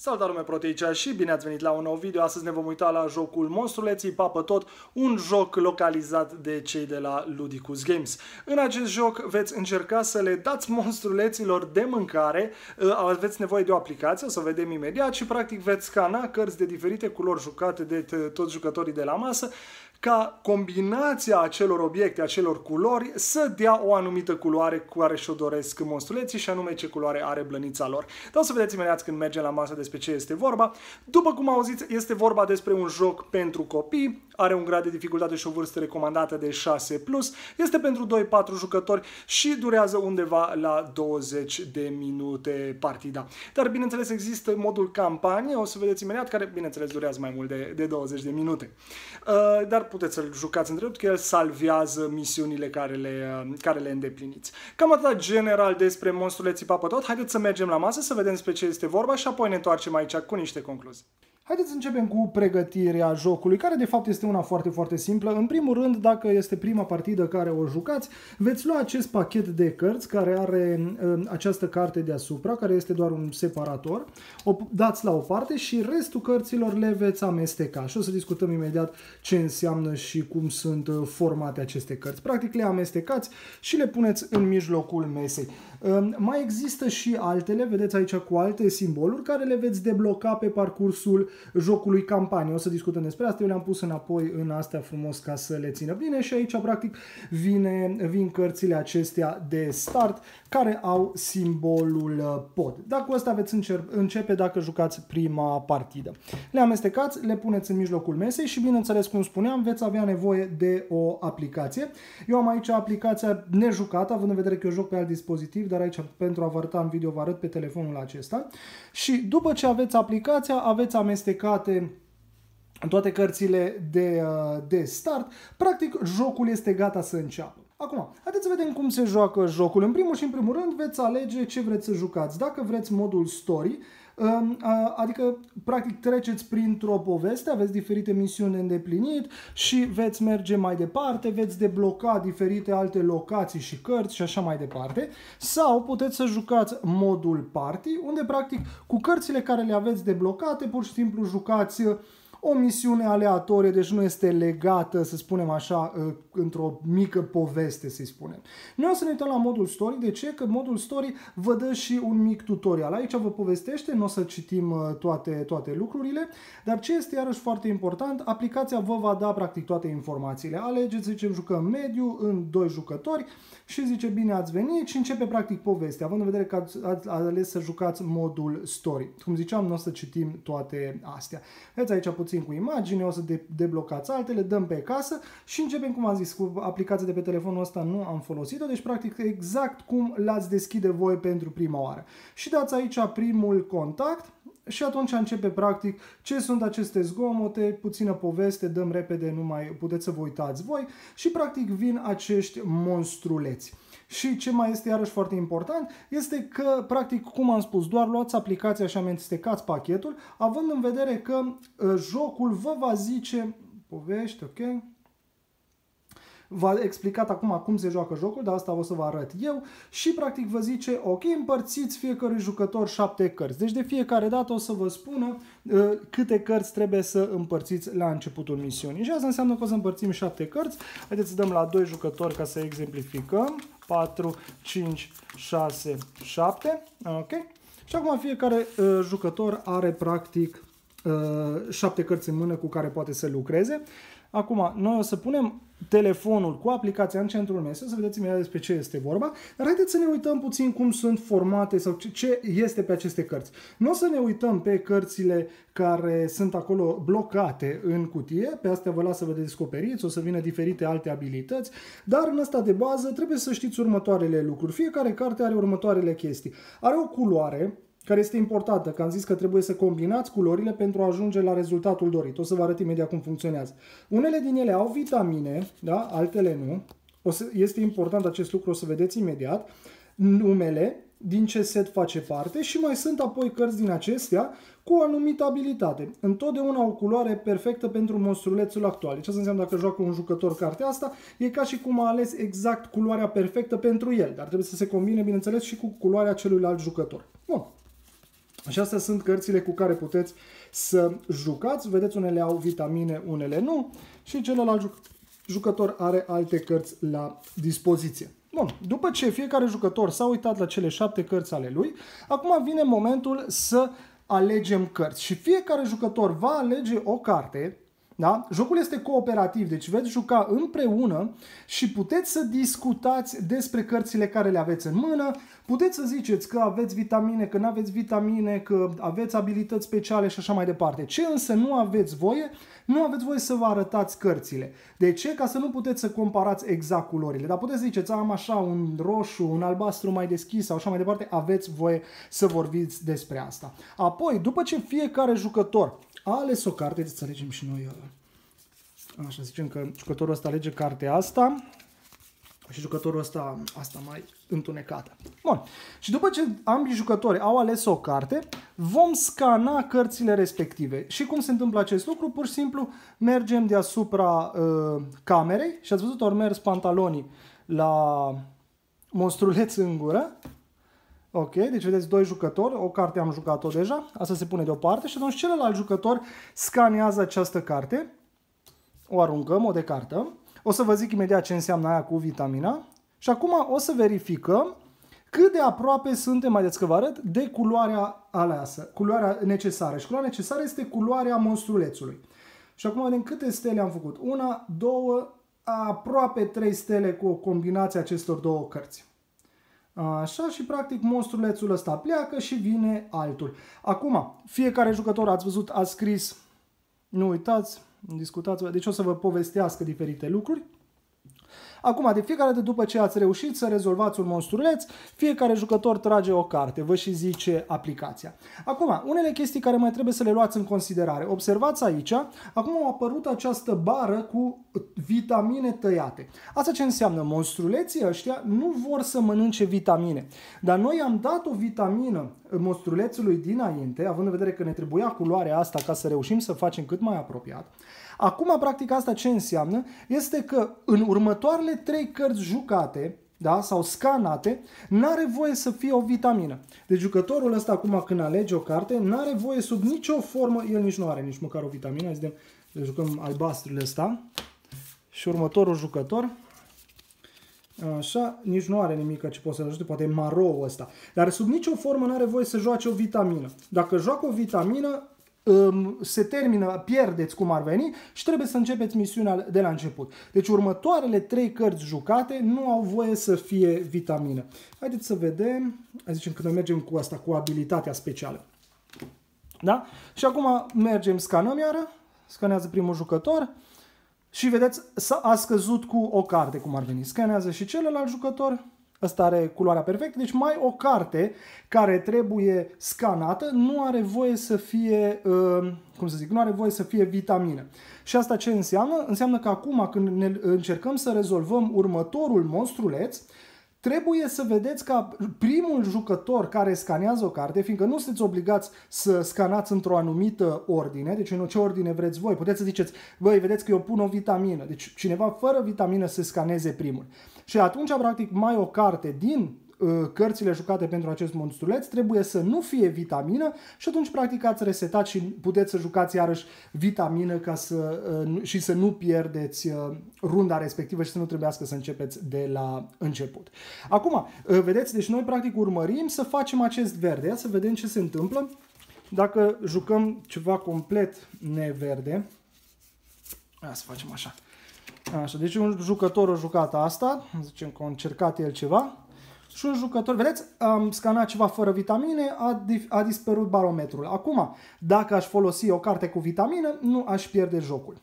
Salutare lume proteicea și bine ați venit la un nou video. Astăzi ne vom uita la jocul Monstruleții Papă Tot, un joc localizat de cei de la Ludicus Games. În acest joc veți încerca să le dați monstruleților de mâncare, uh, aveți nevoie de o aplicație, o să vedem imediat și practic veți scana cărți de diferite culori jucate de toți jucătorii de la masă ca combinația acelor obiecte, acelor culori, să dea o anumită culoare cu care și-o doresc monstruleții și anume ce culoare are blănița lor. Dar o să vedeți imediat când mergem la masă despre ce este vorba. După cum auziți, este vorba despre un joc pentru copii, are un grad de dificultate și o vârstă recomandată de 6+, este pentru 2-4 jucători și durează undeva la 20 de minute partida. Dar bineînțeles există modul campanie, o să vedeți imediat, care bineînțeles durează mai mult de, de 20 de minute. Uh, dar puteți să-l jucați în drept, că el salvează misiunile care le, uh, care le îndepliniți. Cam atât general despre monstruleții papă tot. Haideți să mergem la masă să vedem despre ce este vorba și apoi ne întoarcem aici cu niște concluzii. Haideți să începem cu pregătirea jocului, care de fapt este una foarte, foarte simplă. În primul rând, dacă este prima partidă care o jucați, veți lua acest pachet de cărți care are uh, această carte deasupra, care este doar un separator. O dați la o parte și restul cărților le veți amesteca. Și o să discutăm imediat ce înseamnă și cum sunt uh, formate aceste cărți. Practic le amestecați și le puneți în mijlocul mesei. Uh, mai există și altele, vedeți aici cu alte simboluri, care le veți debloca pe parcursul jocului campanie. O să discutăm despre asta, eu le-am pus înapoi în astea frumos ca să le țină bine și aici practic vine, vin cărțile acestea de start care au simbolul uh, pod. Dacă ăsta veți începe dacă jucați prima partidă. Le amestecați, le puneți în mijlocul mesei și bineînțeles, cum spuneam, veți avea nevoie de o aplicație. Eu am aici aplicația nejucată, având în vedere că eu joc pe alt dispozitiv, dar aici pentru a vă arăta în video vă arăt pe telefonul acesta. Și după ce aveți aplicația, aveți amestecate toate cărțile de, uh, de start, practic jocul este gata să înceapă. Acum, haideți să vedem cum se joacă jocul. În primul și în primul rând veți alege ce vreți să jucați. Dacă vreți modul story, um, adică practic treceți printr-o poveste, aveți diferite misiuni de îndeplinit și veți merge mai departe, veți debloca diferite alte locații și cărți și așa mai departe. Sau puteți să jucați modul party, unde practic cu cărțile care le aveți deblocate, pur și simplu jucați o misiune aleatorie, deci nu este legată, să spunem așa, ă, într-o mică poveste, să-i spunem. Noi o să ne uităm la modul story. De ce? Că modul story vă dă și un mic tutorial. Aici vă povestește, nu o să citim ă, toate, toate lucrurile, dar ce este iarăși foarte important, aplicația vă va da practic toate informațiile. Alegeți, să zicem, jucăm mediu în doi jucători și zice bine ați venit și începe practic povestea, având în vedere că ați, ați ales să jucați modul story. Cum ziceam, nu o să citim toate astea. Vedeți aici puțin cu imagine, o să de- deblocați altele, dăm pe casă și începem, cum am zis, cu aplicația de pe telefonul ăsta nu am folosit-o, deci practic exact cum l-ați deschide voi pentru prima oară. Și dați aici primul contact, și atunci începe practic ce sunt aceste zgomote, puțină poveste, dăm repede, nu mai puteți să vă uitați voi și practic vin acești monstruleți. Și ce mai este iarăși foarte important este că, practic, cum am spus, doar luați aplicația și amestecați pachetul, având în vedere că uh, jocul vă va zice povești, ok? V-a explicat acum cum se joacă jocul, dar asta o să vă arăt eu și practic vă zice, ok, împărțiți fiecărui jucător șapte cărți. Deci de fiecare dată o să vă spună uh, câte cărți trebuie să împărțiți la începutul misiunii. Și asta înseamnă că o să împărțim șapte cărți. Haideți să dăm la doi jucători ca să exemplificăm. 4, 5, 6, 7. Ok? Și acum fiecare uh, jucător are practic uh, șapte cărți în mână cu care poate să lucreze. Acum, noi o să punem telefonul cu aplicația în centrul mesei, să vedeți imediat despre ce este vorba, dar haideți să ne uităm puțin cum sunt formate sau ce este pe aceste cărți. Nu o să ne uităm pe cărțile care sunt acolo blocate în cutie, pe astea vă las să vă descoperiți, o să vină diferite alte abilități, dar în asta de bază trebuie să știți următoarele lucruri. Fiecare carte are următoarele chestii. Are o culoare, care este importantă, că am zis că trebuie să combinați culorile pentru a ajunge la rezultatul dorit. O să vă arăt imediat cum funcționează. Unele din ele au vitamine, da? altele nu. O să, este important acest lucru, o să vedeți imediat. Numele, din ce set face parte și mai sunt apoi cărți din acestea cu o anumită abilitate. Întotdeauna o culoare perfectă pentru monstrulețul actual. Ce înseamnă dacă joacă un jucător cartea asta? E ca și cum a ales exact culoarea perfectă pentru el, dar trebuie să se combine, bineînțeles, și cu culoarea celuilalt jucător. Bun. Și astea sunt cărțile cu care puteți să jucați. Vedeți, unele au vitamine, unele nu. Și celălalt juc jucător are alte cărți la dispoziție. Bun, după ce fiecare jucător s-a uitat la cele șapte cărți ale lui, acum vine momentul să alegem cărți. Și fiecare jucător va alege o carte da? Jocul este cooperativ, deci veți juca împreună și puteți să discutați despre cărțile care le aveți în mână, puteți să ziceți că aveți vitamine, că nu aveți vitamine, că aveți abilități speciale și așa mai departe. Ce însă nu aveți voie, nu aveți voie să vă arătați cărțile. De ce? Ca să nu puteți să comparați exact culorile. Dar puteți ziceți, am așa un roșu, un albastru mai deschis sau așa mai departe, aveți voie să vorbiți despre asta. Apoi, după ce fiecare jucător a ales o carte, să alegem și noi. Uh, așa, zicem că jucătorul ăsta alege cartea asta și jucătorul ăsta, asta mai întunecată. Bun. Și după ce ambii jucători au ales o carte, vom scana cărțile respective. Și cum se întâmplă acest lucru? Pur și simplu mergem deasupra uh, camerei și ați văzut ori mers pantalonii la monstruleț în gură Ok, deci vedeți doi jucători, o carte am jucat-o deja, asta se pune deoparte și atunci celălalt jucător scanează această carte, o aruncăm, o decartăm, o să vă zic imediat ce înseamnă aia cu vitamina și acum o să verificăm cât de aproape suntem, mai să vă arăt, de culoarea aleasă, culoarea necesară. Și culoarea necesară este culoarea monstrulețului. Și acum vedem câte stele am făcut. Una, două, aproape trei stele cu o combinație acestor două cărți. Așa și practic monstrulețul ăsta pleacă și vine altul. Acum, fiecare jucător, ați văzut, a scris, nu uitați, discutați, deci o să vă povestească diferite lucruri. Acum, de fiecare dată după ce ați reușit să rezolvați un monstruleț, fiecare jucător trage o carte, vă și zice aplicația. Acum, unele chestii care mai trebuie să le luați în considerare. Observați aici, acum a apărut această bară cu vitamine tăiate. Asta ce înseamnă? Monstruleții ăștia nu vor să mănânce vitamine. Dar noi am dat o vitamină monstrulețului dinainte, având în vedere că ne trebuia culoarea asta ca să reușim să facem cât mai apropiat. Acum, practic, asta ce înseamnă? Este că în următoarele trei cărți jucate, da, sau scanate, n-are voie să fie o vitamină. Deci jucătorul ăsta acum când alege o carte, n-are voie sub nicio formă, el nici nu are nici măcar o vitamină, zicem, deci jucăm albastrul ăsta și următorul jucător, Așa, nici nu are nimic ce poate să ajute, poate marou ăsta. Dar sub nicio formă nu are voie să joace o vitamină. Dacă joacă o vitamină, se termină, pierdeți cum ar veni și trebuie să începeți misiunea de la început. Deci următoarele trei cărți jucate nu au voie să fie vitamină. Haideți să vedem, zicem că noi mergem cu asta, cu abilitatea specială. Da? Și acum mergem, scanăm iară, scanează primul jucător și vedeți, a scăzut cu o carte, cum ar veni. Scanează și celălalt jucător, Asta are culoarea perfectă, deci mai o carte care trebuie scanată nu are voie să fie, uh, cum să zic, nu are voie să fie vitamină. Și asta ce înseamnă? Înseamnă că acum când ne încercăm să rezolvăm următorul monstruleț, trebuie să vedeți ca primul jucător care scanează o carte, fiindcă nu sunteți obligați să scanați într-o anumită ordine, deci în ce ordine vreți voi, puteți să ziceți, voi vedeți că eu pun o vitamină, deci cineva fără vitamină să scaneze primul. Și atunci, practic, mai o carte din uh, cărțile jucate pentru acest monstruleț trebuie să nu fie vitamină și atunci practic ați resetat și puteți să jucați iarăși vitamină ca să, uh, și să nu pierdeți uh, runda respectivă și să nu trebuiască să începeți de la început. Acum, vedeți, deci noi practic urmărim să facem acest verde. Ia să vedem ce se întâmplă dacă jucăm ceva complet neverde. Ia să facem așa. Așa, deci un jucător a jucat asta, zicem că a încercat el ceva, și un jucător, vedeți, am scanat ceva fără vitamine, a, a dispărut barometrul. Acum, dacă aș folosi o carte cu vitamină, nu aș pierde jocul.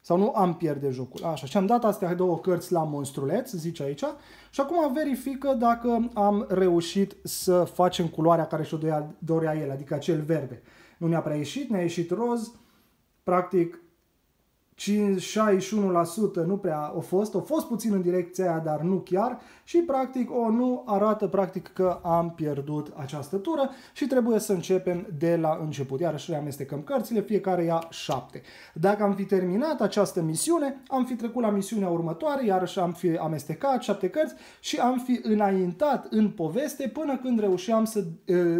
Sau nu am pierde jocul. Așa, și am dat astea două cărți la monstruleț, zice aici, și acum verifică dacă am reușit să facem culoarea care și-o dorea el, adică acel verde. Nu ne-a prea ieșit, ne-a ieșit roz, practic 61% nu prea a fost, a fost puțin în direcția aia, dar nu chiar și practic o nu arată practic că am pierdut această tură și trebuie să începem de la început. Iarăși amestecăm cărțile, fiecare ia 7. Dacă am fi terminat această misiune, am fi trecut la misiunea următoare, iarăși am fi amestecat 7 cărți și am fi înaintat în poveste până când reușeam să,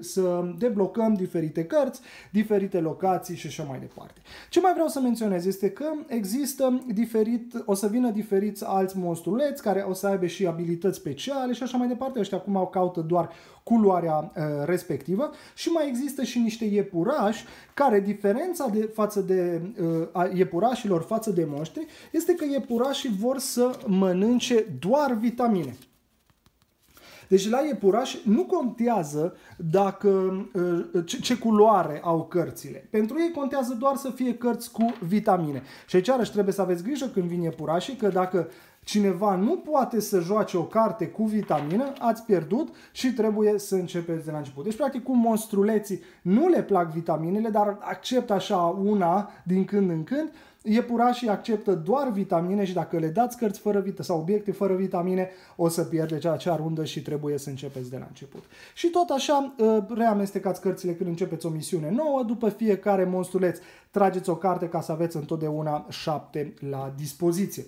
să deblocăm diferite cărți, diferite locații și așa mai departe. Ce mai vreau să menționez este că există diferit, o să vină diferiți alți monstruleți care o să aibă și abilități speciale și așa mai departe. Ăștia acum au caută doar culoarea uh, respectivă și mai există și niște iepurași care diferența de, față de uh, iepurașilor față de monștri este că iepurașii vor să mănânce doar vitamine. Deci la iepuraș nu contează dacă uh, ce, ce culoare au cărțile. Pentru ei contează doar să fie cărți cu vitamine. Și aici iarăși trebuie să aveți grijă când vin iepurașii că dacă cineva nu poate să joace o carte cu vitamină, ați pierdut și trebuie să începeți de la început. Deci, practic, cu monstruleții nu le plac vitaminele, dar acceptă așa una din când în când, Iepurașii acceptă doar vitamine și dacă le dați cărți fără vitamine sau obiecte fără vitamine, o să pierdeți acea rundă și trebuie să începeți de la început. Și tot așa, ă, reamestecați cărțile când începeți o misiune nouă, după fiecare monstruleț trageți o carte ca să aveți întotdeauna șapte la dispoziție.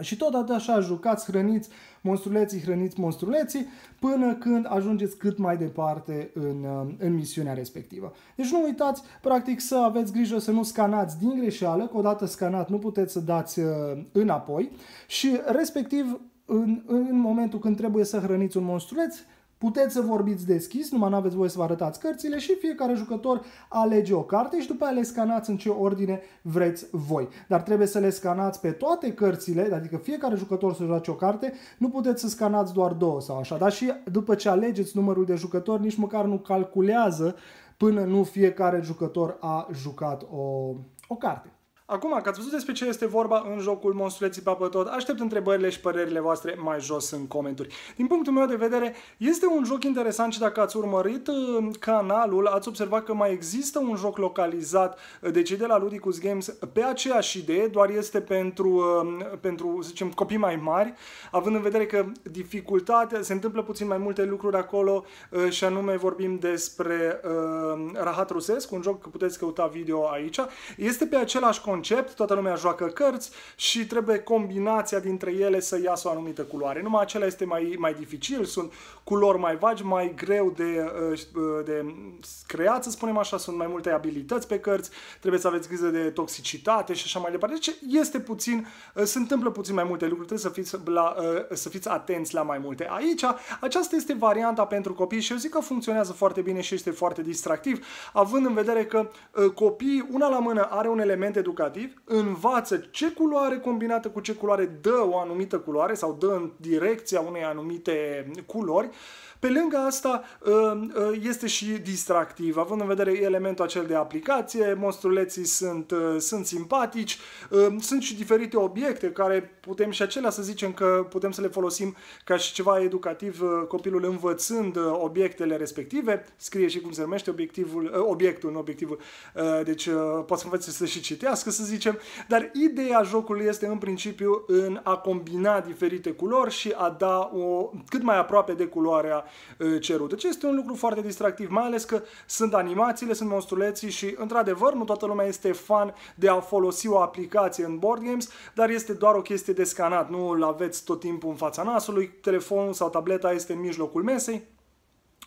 Și tot așa jucați, hrăniți monstruleții, hrăniți monstruleții, până când ajungeți cât mai departe în, uh, în misiunea respectivă. Deci nu uitați, practic, să aveți grijă să nu scanați din greșeală, că odată scanat nu puteți să dați uh, înapoi și respectiv în, în momentul când trebuie să hrăniți un monstruleț, Puteți să vorbiți deschis, numai nu aveți voie să vă arătați cărțile și fiecare jucător alege o carte și după aia le scanați în ce ordine vreți voi. Dar trebuie să le scanați pe toate cărțile, adică fiecare jucător să joace o carte, nu puteți să scanați doar două sau așa. Dar și după ce alegeți numărul de jucători, nici măcar nu calculează până nu fiecare jucător a jucat o, o carte. Acum că ați văzut despre ce este vorba în jocul Monstruleții Papătot, aștept întrebările și părerile voastre mai jos în comentarii. Din punctul meu de vedere, este un joc interesant și dacă ați urmărit uh, canalul, ați observat că mai există un joc localizat uh, de cei de la Ludicus Games pe aceeași idee, doar este pentru, uh, pentru să zicem, copii mai mari, având în vedere că dificultatea, se întâmplă puțin mai multe lucruri acolo și anume vorbim despre uh, Rahat Rusesc, un joc, puteți căuta video aici, este pe același concept concept, toată lumea joacă cărți și trebuie combinația dintre ele să iasă o anumită culoare. Numai acela este mai, mai dificil, sunt culori mai vagi, mai greu de, uh, de creat, să spunem așa, sunt mai multe abilități pe cărți, trebuie să aveți grijă de toxicitate și așa mai departe. Deci este puțin, uh, se întâmplă puțin mai multe lucruri, trebuie să fiți, la, uh, să fiți atenți la mai multe. Aici, aceasta este varianta pentru copii și eu zic că funcționează foarte bine și este foarte distractiv, având în vedere că copiii, una la mână, are un element educativ educativ învață ce culoare combinată cu ce culoare dă o anumită culoare sau dă în direcția unei anumite culori. Pe lângă asta ă, ă, este și distractiv, având în vedere elementul acel de aplicație, monstruleții sunt, ă, sunt simpatici, sunt și diferite obiecte care putem și acelea să zicem că putem să le folosim ca și ceva educativ, copilul învățând obiectele respective, scrie și cum se numește obiectivul, obiectul, nu obiectivul, deci poate să învețe să și citească, să zicem, dar ideea jocului este în principiu în a combina diferite culori și a da o cât mai aproape de culoarea Uh, cerut. Deci este un lucru foarte distractiv, mai ales că sunt animațiile, sunt monstruleții și, într-adevăr, nu toată lumea este fan de a folosi o aplicație în board games, dar este doar o chestie de scanat. Nu îl aveți tot timpul în fața nasului, telefonul sau tableta este în mijlocul mesei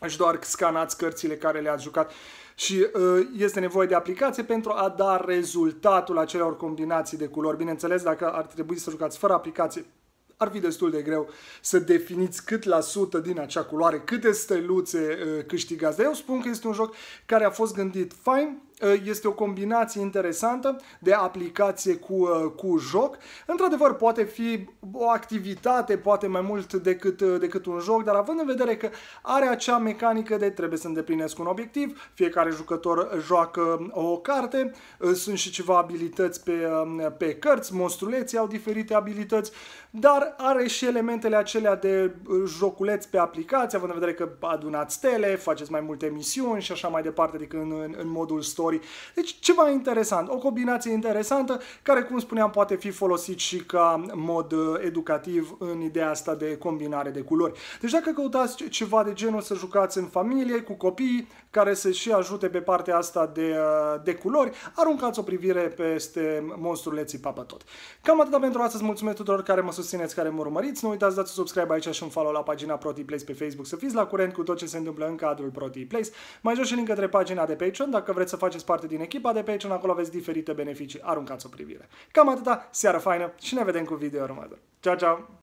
și doar scanați cărțile care le-ați jucat și uh, este nevoie de aplicație pentru a da rezultatul acelor combinații de culori. Bineînțeles, dacă ar trebui să jucați fără aplicație, ar fi destul de greu să definiți cât la sută din acea culoare, câte steluțe uh, câștigați. Dar eu spun că este un joc care a fost gândit fain, Uh, este o combinație interesantă de aplicație cu, uh, cu joc. Într-adevăr, poate fi o activitate, poate mai mult decât, uh, decât un joc, dar având în vedere că are acea mecanică de trebuie să îndeplinesc un obiectiv, fiecare jucător joacă o carte, sunt și ceva abilități pe, pe cărți, monstruleții au diferite abilități, dar are și elementele acelea de joculeți pe aplicație, având în vedere că adunați stele, faceți mai multe misiuni și așa mai departe decât în, în, în modul story culorii. Deci ceva interesant, o combinație interesantă care, cum spuneam, poate fi folosit și ca mod uh, educativ în ideea asta de combinare de culori. Deci dacă căutați ceva de genul să jucați în familie cu copii care să și ajute pe partea asta de, uh, de culori, aruncați o privire peste monstrurile țipapă tot. Cam atât pentru astăzi, mulțumesc tuturor care mă susțineți, care mă urmăriți. Nu uitați dați subscribe aici și un follow la pagina ProTPlace pe Facebook să fiți la curent cu tot ce se întâmplă în cadrul ProTPlace. Mai jos și link către pagina de Patreon, dacă vreți să faceți parte din echipa de Patreon, acolo aveți diferite beneficii, aruncați o privire. Cam atâta, seară faină și ne vedem cu video următor. Ciao, ciao!